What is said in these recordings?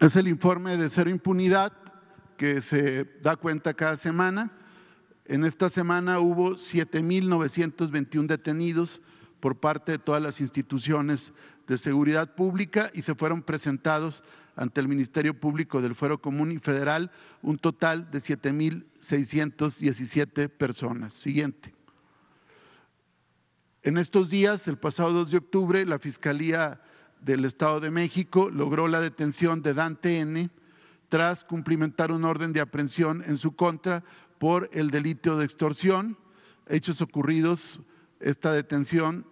Es el informe de cero impunidad que se da cuenta cada semana. En esta semana hubo 7.921 detenidos por parte de todas las instituciones de seguridad pública y se fueron presentados ante el Ministerio Público del Fuero Común y Federal un total de 7.617 personas. Siguiente. En estos días, el pasado 2 de octubre, la Fiscalía del Estado de México logró la detención de Dante N tras cumplimentar un orden de aprehensión en su contra por el delito de extorsión, hechos ocurridos, esta detención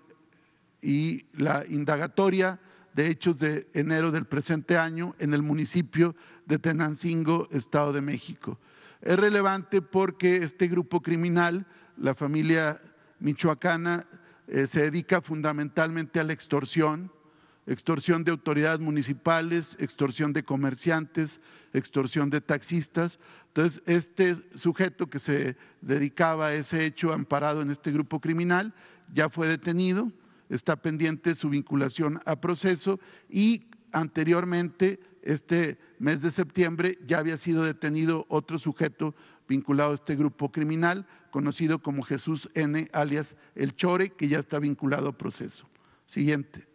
y la indagatoria de hechos de enero del presente año en el municipio de Tenancingo, Estado de México. Es relevante porque este grupo criminal, la familia michoacana, eh, se dedica fundamentalmente a la extorsión, extorsión de autoridades municipales, extorsión de comerciantes, extorsión de taxistas. Entonces, este sujeto que se dedicaba a ese hecho amparado en este grupo criminal ya fue detenido, está pendiente su vinculación a proceso y anteriormente, este mes de septiembre, ya había sido detenido otro sujeto vinculado a este grupo criminal, conocido como Jesús N., alias El Chore, que ya está vinculado a proceso. Siguiente.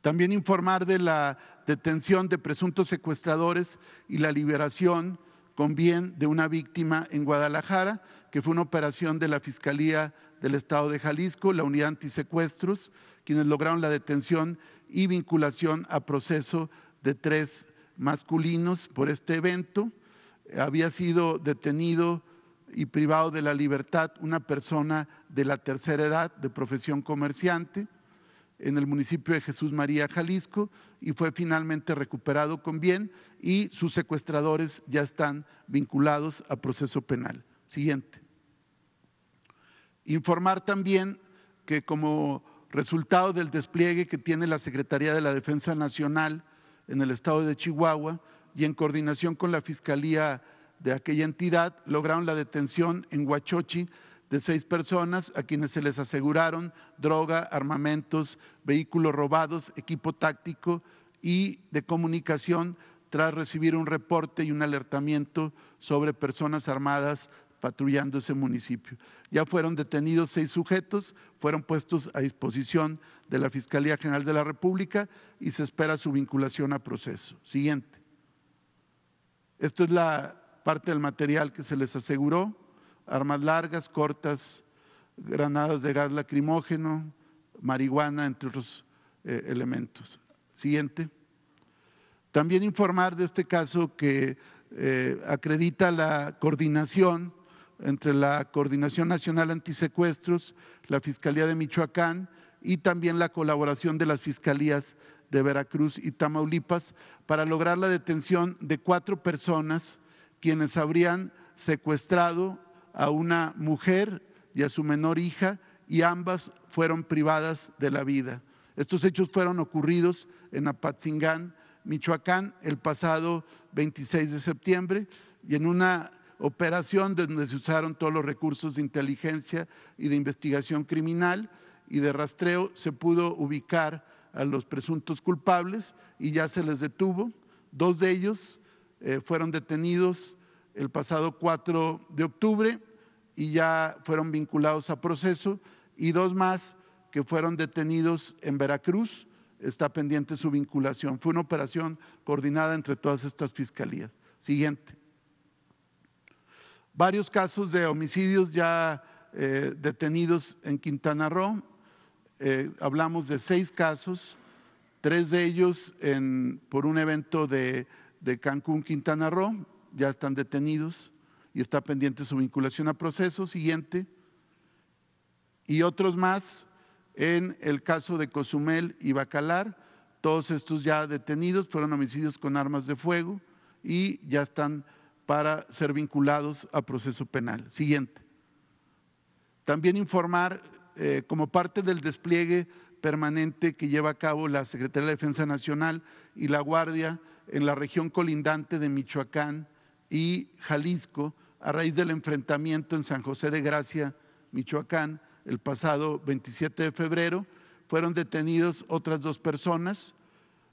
También informar de la detención de presuntos secuestradores y la liberación con bien de una víctima en Guadalajara, que fue una operación de la Fiscalía del Estado de Jalisco, la Unidad Antisecuestros, quienes lograron la detención y vinculación a proceso de tres masculinos por este evento. Había sido detenido y privado de la libertad una persona de la tercera edad de profesión comerciante en el municipio de Jesús María, Jalisco, y fue finalmente recuperado con bien y sus secuestradores ya están vinculados a proceso penal. Siguiente. Informar también que como resultado del despliegue que tiene la Secretaría de la Defensa Nacional en el estado de Chihuahua y en coordinación con la Fiscalía de aquella entidad, lograron la detención en Huachochi de seis personas a quienes se les aseguraron droga, armamentos, vehículos robados, equipo táctico y de comunicación tras recibir un reporte y un alertamiento sobre personas armadas patrullando ese municipio. Ya fueron detenidos seis sujetos, fueron puestos a disposición de la Fiscalía General de la República y se espera su vinculación a proceso. Siguiente. Esto es la parte del material que se les aseguró armas largas, cortas, granadas de gas lacrimógeno, marihuana, entre otros eh, elementos. Siguiente. También informar de este caso que eh, acredita la coordinación entre la Coordinación Nacional Antisecuestros, la Fiscalía de Michoacán y también la colaboración de las Fiscalías de Veracruz y Tamaulipas para lograr la detención de cuatro personas quienes habrían secuestrado a una mujer y a su menor hija y ambas fueron privadas de la vida. Estos hechos fueron ocurridos en Apatzingán, Michoacán, el pasado 26 de septiembre y en una operación donde se usaron todos los recursos de inteligencia y de investigación criminal y de rastreo, se pudo ubicar a los presuntos culpables y ya se les detuvo. Dos de ellos eh, fueron detenidos el pasado 4 de octubre y ya fueron vinculados a proceso y dos más que fueron detenidos en Veracruz. Está pendiente su vinculación. Fue una operación coordinada entre todas estas fiscalías. Siguiente. Varios casos de homicidios ya eh, detenidos en Quintana Roo. Eh, hablamos de seis casos, tres de ellos por un evento de, de Cancún, Quintana Roo, ya están detenidos y está pendiente su vinculación a proceso. Siguiente. Y otros más en el caso de Cozumel y Bacalar. Todos estos ya detenidos fueron homicidios con armas de fuego y ya están para ser vinculados a proceso penal. Siguiente. También informar, eh, como parte del despliegue permanente que lleva a cabo la Secretaría de Defensa Nacional y la Guardia en la región colindante de Michoacán, y Jalisco a raíz del enfrentamiento en San José de Gracia, Michoacán, el pasado 27 de febrero. Fueron detenidos otras dos personas,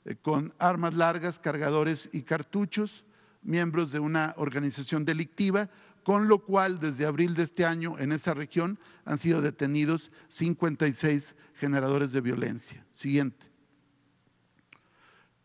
eh, con armas largas, cargadores y cartuchos, miembros de una organización delictiva, con lo cual desde abril de este año en esa región han sido detenidos 56 generadores de violencia. Siguiente.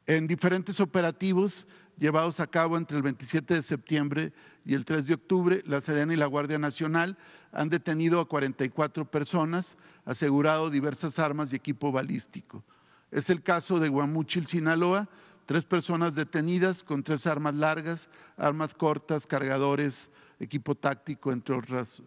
En diferentes operativos llevados a cabo entre el 27 de septiembre y el 3 de octubre, la Sedena y la Guardia Nacional han detenido a 44 personas, asegurado diversas armas y equipo balístico. Es el caso de Guamuchil, Sinaloa, tres personas detenidas con tres armas largas, armas cortas, cargadores, equipo táctico, entre otros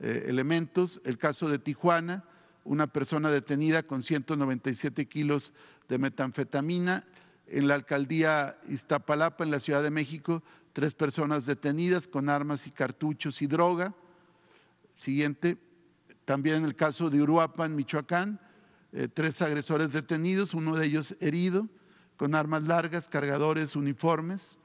eh, elementos. El caso de Tijuana, una persona detenida con 197 kilos de metanfetamina en la alcaldía Iztapalapa, en la Ciudad de México, tres personas detenidas con armas y cartuchos y droga. Siguiente, también en el caso de Uruapan, Michoacán, eh, tres agresores detenidos, uno de ellos herido, con armas largas, cargadores, uniformes.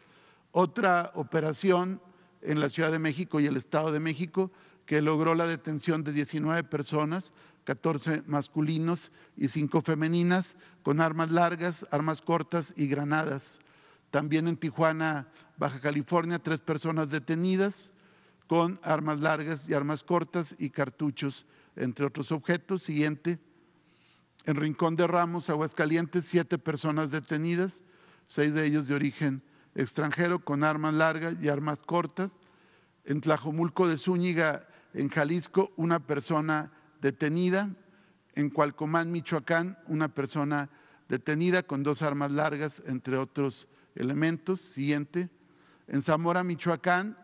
Otra operación en la Ciudad de México y el Estado de México que logró la detención de 19 personas 14 masculinos y 5 femeninas, con armas largas, armas cortas y granadas. También en Tijuana, Baja California, tres personas detenidas con armas largas y armas cortas y cartuchos, entre otros objetos. Siguiente. En Rincón de Ramos, Aguascalientes, siete personas detenidas, seis de ellos de origen extranjero, con armas largas y armas cortas. En Tlajomulco de Zúñiga, en Jalisco, una persona detenida. En Cualcomán, Michoacán, una persona detenida con dos armas largas, entre otros elementos. Siguiente. En Zamora, Michoacán,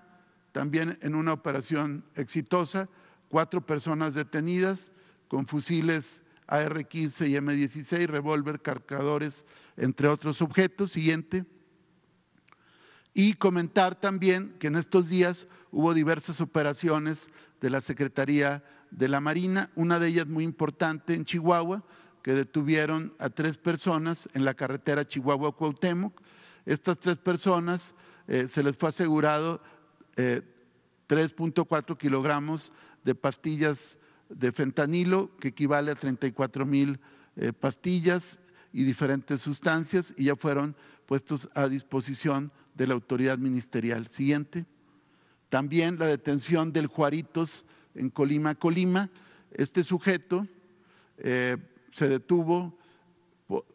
también en una operación exitosa, cuatro personas detenidas con fusiles AR-15 y M16, revólver, cargadores, entre otros objetos. Siguiente. Y comentar también que en estos días hubo diversas operaciones de la Secretaría de la Marina, una de ellas muy importante en Chihuahua, que detuvieron a tres personas en la carretera Chihuahua-Cuauhtémoc. Estas tres personas eh, se les fue asegurado 3.4 eh, kilogramos de pastillas de fentanilo, que equivale a 34 mil eh, pastillas y diferentes sustancias, y ya fueron puestos a disposición de la autoridad ministerial. Siguiente. También la detención del Juaritos en Colima, Colima. Este sujeto eh, se detuvo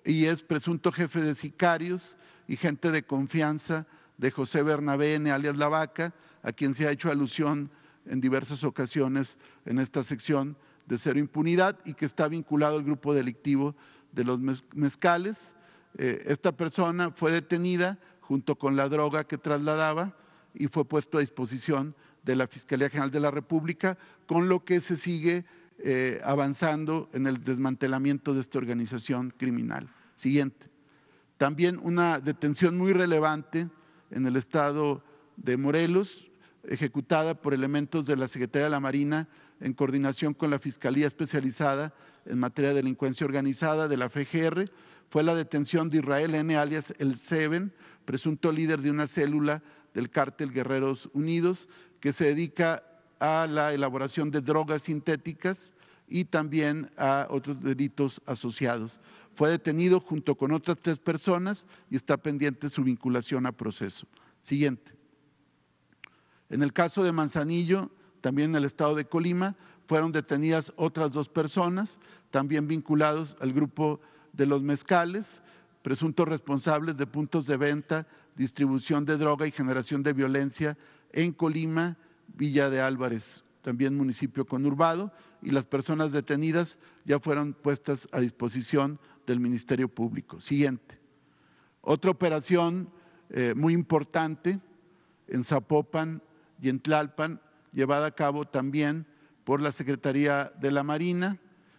y es presunto jefe de sicarios y gente de confianza de José Bernabé, alias La Vaca, a quien se ha hecho alusión en diversas ocasiones en esta sección de cero impunidad y que está vinculado al grupo delictivo de los mezcales. Eh, esta persona fue detenida junto con la droga que trasladaba y fue puesto a disposición de la Fiscalía General de la República, con lo que se sigue eh, avanzando en el desmantelamiento de esta organización criminal. Siguiente. También una detención muy relevante en el estado de Morelos, ejecutada por elementos de la Secretaría de la Marina en coordinación con la Fiscalía Especializada en materia de delincuencia organizada de la FGR, fue la detención de Israel N. alias El Seven, presunto líder de una célula del cártel Guerreros Unidos, que se dedica a la elaboración de drogas sintéticas y también a otros delitos asociados. Fue detenido junto con otras tres personas y está pendiente su vinculación a proceso. Siguiente. En el caso de Manzanillo, también en el estado de Colima, fueron detenidas otras dos personas, también vinculados al grupo de los mezcales, presuntos responsables de puntos de venta distribución de droga y generación de violencia en Colima, Villa de Álvarez, también municipio conurbado, y las personas detenidas ya fueron puestas a disposición del Ministerio Público. Siguiente. Otra operación eh, muy importante en Zapopan y en Tlalpan, llevada a cabo también por la Secretaría de la Marina,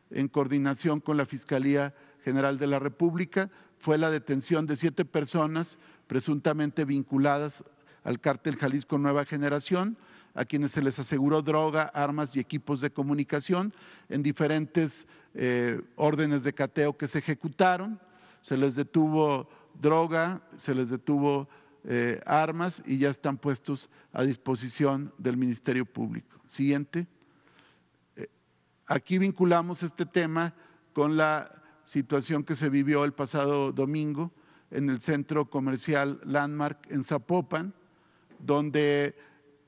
en coordinación con la Fiscalía General de la República, fue la detención de siete personas presuntamente vinculadas al cártel Jalisco Nueva Generación, a quienes se les aseguró droga, armas y equipos de comunicación en diferentes eh, órdenes de cateo que se ejecutaron. Se les detuvo droga, se les detuvo eh, armas y ya están puestos a disposición del Ministerio Público. Siguiente. Eh, aquí vinculamos este tema con la situación que se vivió el pasado domingo en el centro comercial Landmark en Zapopan, donde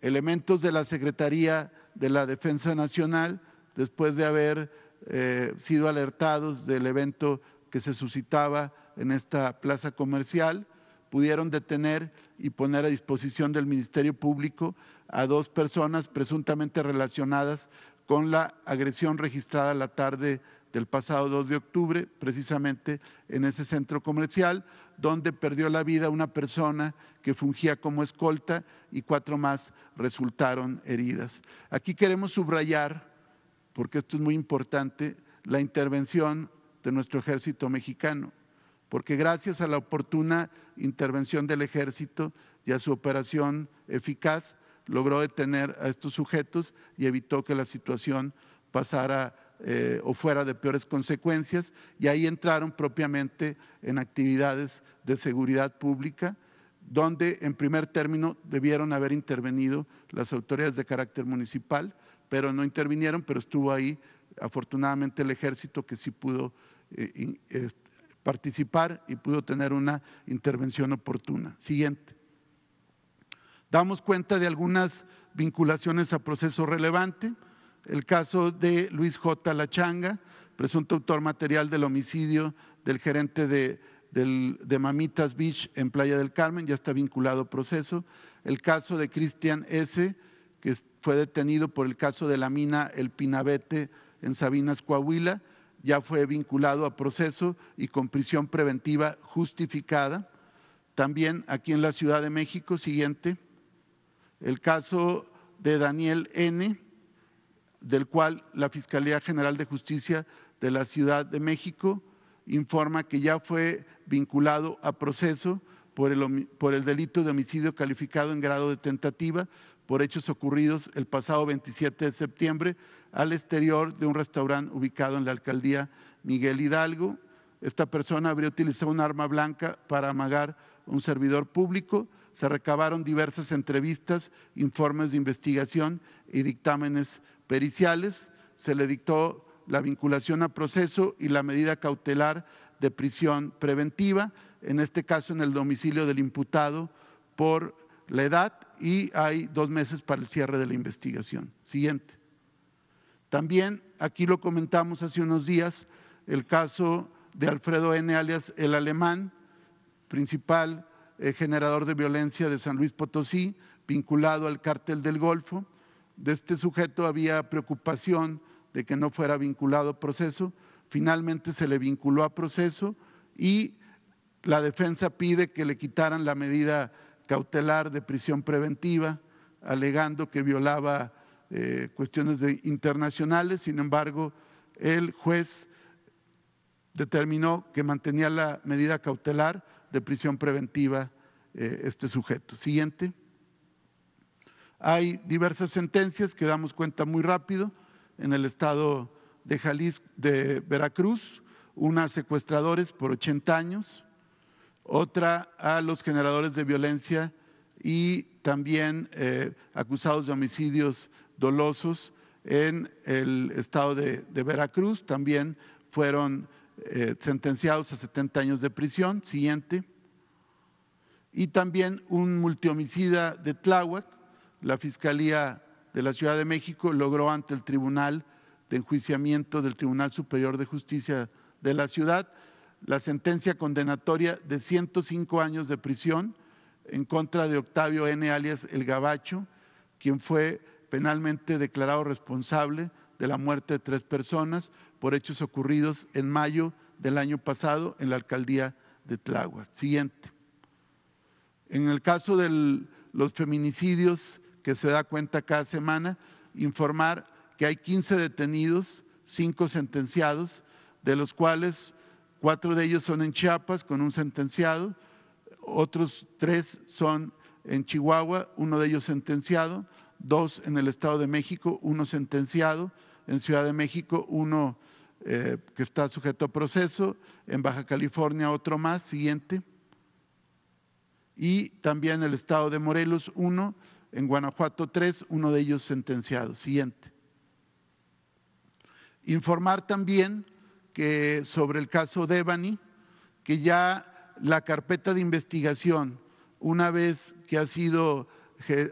elementos de la Secretaría de la Defensa Nacional, después de haber eh, sido alertados del evento que se suscitaba en esta plaza comercial, pudieron detener y poner a disposición del Ministerio Público a dos personas presuntamente relacionadas con la agresión registrada la tarde del pasado 2 de octubre, precisamente en ese centro comercial, donde perdió la vida una persona que fungía como escolta y cuatro más resultaron heridas. Aquí queremos subrayar, porque esto es muy importante, la intervención de nuestro ejército mexicano, porque gracias a la oportuna intervención del ejército y a su operación eficaz, logró detener a estos sujetos y evitó que la situación pasara eh, o fuera de peores consecuencias y ahí entraron propiamente en actividades de seguridad pública donde en primer término debieron haber intervenido las autoridades de carácter municipal, pero no intervinieron, pero estuvo ahí afortunadamente el ejército que sí pudo eh, participar y pudo tener una intervención oportuna. Siguiente. Damos cuenta de algunas vinculaciones a proceso relevante. El caso de Luis J. Lachanga, presunto autor material del homicidio del gerente de, Mamitas Beach en Playa del Carmen, ya está vinculado a proceso. El caso de Cristian S., que fue detenido por el caso de la mina El Pinabete en Sabinas, Coahuila, ya fue vinculado a proceso y con prisión preventiva justificada. También aquí en la Ciudad de México, siguiente, el caso de Daniel N., del cual la Fiscalía General de Justicia de la Ciudad de México informa que ya fue vinculado a proceso por el, por el, delito de homicidio calificado en grado de tentativa por hechos ocurridos el pasado 27 de septiembre al exterior de un restaurante ubicado en la alcaldía Miguel Hidalgo. Esta persona habría utilizado un arma blanca para amagar a un servidor público se recabaron diversas entrevistas, informes de investigación y dictámenes periciales. Se le dictó la vinculación a proceso y la medida cautelar de prisión preventiva, en este caso en el domicilio del imputado por la edad y hay dos meses para el cierre de la investigación. Siguiente. También aquí lo comentamos hace unos días, el caso de Alfredo N. alias el alemán, principal eh, generador de violencia de San Luis Potosí, vinculado al cártel del Golfo. De este sujeto había preocupación de que no fuera vinculado a proceso. Finalmente se le vinculó a proceso y la defensa pide que le quitaran la medida cautelar de prisión preventiva, alegando que violaba eh, cuestiones internacionales. Sin embargo, el juez determinó que mantenía la medida cautelar de prisión preventiva eh, este sujeto. Siguiente. Hay diversas sentencias que damos cuenta muy rápido en el estado de Jalisco, de Veracruz, una a secuestradores por 80 años, otra a los generadores de violencia y también eh, acusados de homicidios dolosos en el estado de, Veracruz, también fueron eh, sentenciados a 70 años de prisión. Siguiente. Y también un multihomicida de Tláhuac. La Fiscalía de la Ciudad de México logró ante el Tribunal de Enjuiciamiento del Tribunal Superior de Justicia de la ciudad la sentencia condenatoria de 105 años de prisión en contra de Octavio N. alias El Gabacho, quien fue penalmente declarado responsable de la muerte de tres personas por hechos ocurridos en mayo del año pasado en la alcaldía de Tláhuac. Siguiente. En el caso de los feminicidios que se da cuenta cada semana, informar que hay 15 detenidos, 5 sentenciados, de los cuales cuatro de ellos son en Chiapas con un sentenciado, otros tres son en Chihuahua, uno de ellos sentenciado, dos en el Estado de México, uno sentenciado, en Ciudad de México uno eh, que está sujeto a proceso, en Baja California otro más, siguiente, y también el Estado de Morelos uno, en Guanajuato tres, uno de ellos sentenciado, siguiente. Informar también que sobre el caso Devani, que ya la carpeta de investigación, una vez que ha sido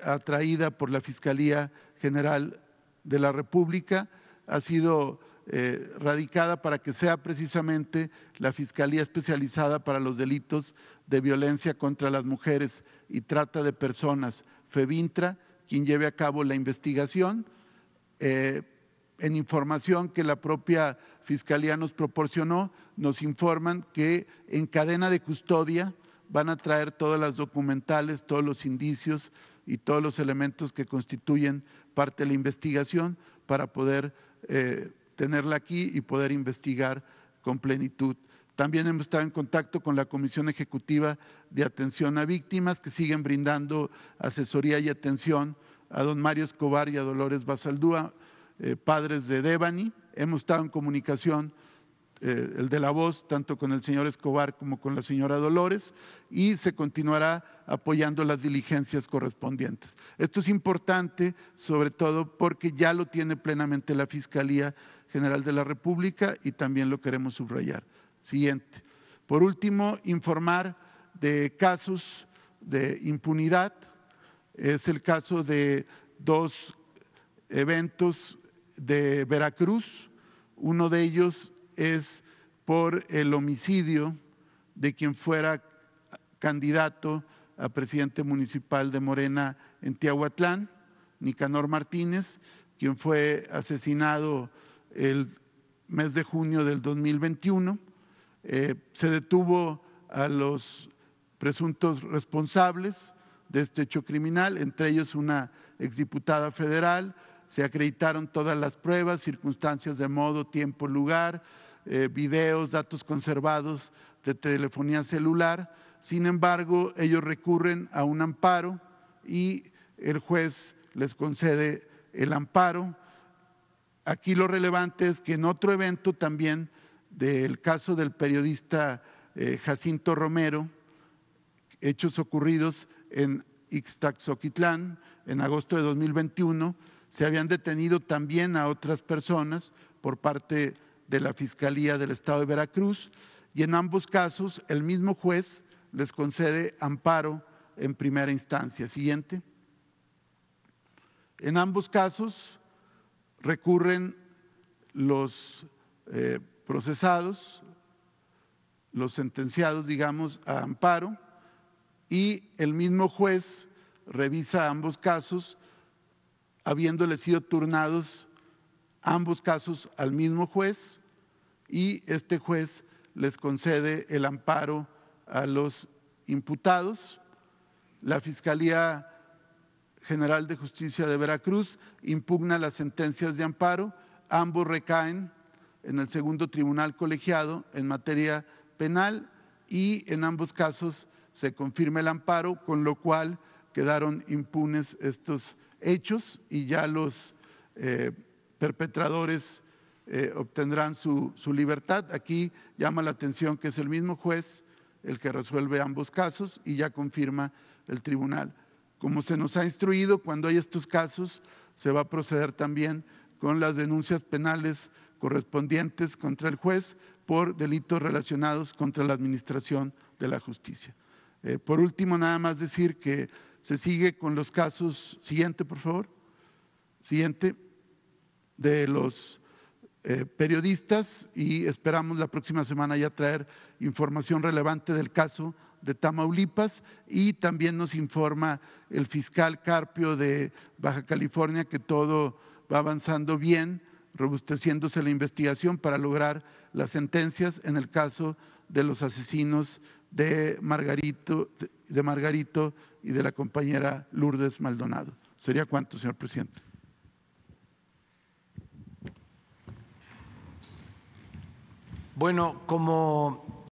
atraída por la Fiscalía General de la República, ha sido eh, radicada para que sea precisamente la Fiscalía Especializada para los Delitos de Violencia contra las Mujeres y Trata de Personas, FEBINTRA, quien lleve a cabo la investigación. Eh, en información que la propia Fiscalía nos proporcionó, nos informan que en cadena de custodia van a traer todas las documentales, todos los indicios y todos los elementos que constituyen parte de la investigación para poder eh, tenerla aquí y poder investigar con plenitud. También hemos estado en contacto con la Comisión Ejecutiva de Atención a Víctimas, que siguen brindando asesoría y atención a don Mario Escobar y a Dolores Basaldúa, eh, padres de Devani. Hemos estado en comunicación, eh, el de la voz, tanto con el señor Escobar como con la señora Dolores, y se continuará apoyando las diligencias correspondientes. Esto es importante, sobre todo porque ya lo tiene plenamente la Fiscalía General de la República y también lo queremos subrayar. Siguiente. Por último, informar de casos de impunidad. Es el caso de dos eventos de Veracruz. Uno de ellos es por el homicidio de quien fuera candidato a presidente municipal de Morena en Tiahuatlán, Nicanor Martínez, quien fue asesinado el mes de junio del 2021. Eh, se detuvo a los presuntos responsables de este hecho criminal, entre ellos una exdiputada federal. Se acreditaron todas las pruebas, circunstancias de modo, tiempo, lugar, eh, videos, datos conservados de telefonía celular. Sin embargo, ellos recurren a un amparo y el juez les concede el amparo Aquí lo relevante es que en otro evento también del caso del periodista eh, Jacinto Romero, hechos ocurridos en Ixtaxoquitlán en agosto de 2021, se habían detenido también a otras personas por parte de la Fiscalía del Estado de Veracruz y en ambos casos el mismo juez les concede amparo en primera instancia. Siguiente. En ambos casos recurren los eh, procesados, los sentenciados, digamos, a amparo y el mismo juez revisa ambos casos, habiéndole sido turnados ambos casos al mismo juez y este juez les concede el amparo a los imputados. La Fiscalía General de Justicia de Veracruz impugna las sentencias de amparo. Ambos recaen en el segundo tribunal colegiado en materia penal y en ambos casos se confirma el amparo, con lo cual quedaron impunes estos hechos y ya los eh, perpetradores eh, obtendrán su, su libertad. Aquí llama la atención que es el mismo juez el que resuelve ambos casos y ya confirma el tribunal. Como se nos ha instruido, cuando hay estos casos, se va a proceder también con las denuncias penales correspondientes contra el juez por delitos relacionados contra la administración de la justicia. Eh, por último, nada más decir que se sigue con los casos, siguiente por favor, siguiente, de los eh, periodistas y esperamos la próxima semana ya traer información relevante del caso de Tamaulipas y también nos informa el fiscal Carpio de Baja California que todo va avanzando bien, robusteciéndose la investigación para lograr las sentencias en el caso de los asesinos de Margarito, de Margarito y de la compañera Lourdes Maldonado. ¿Sería cuánto, señor presidente? Bueno, como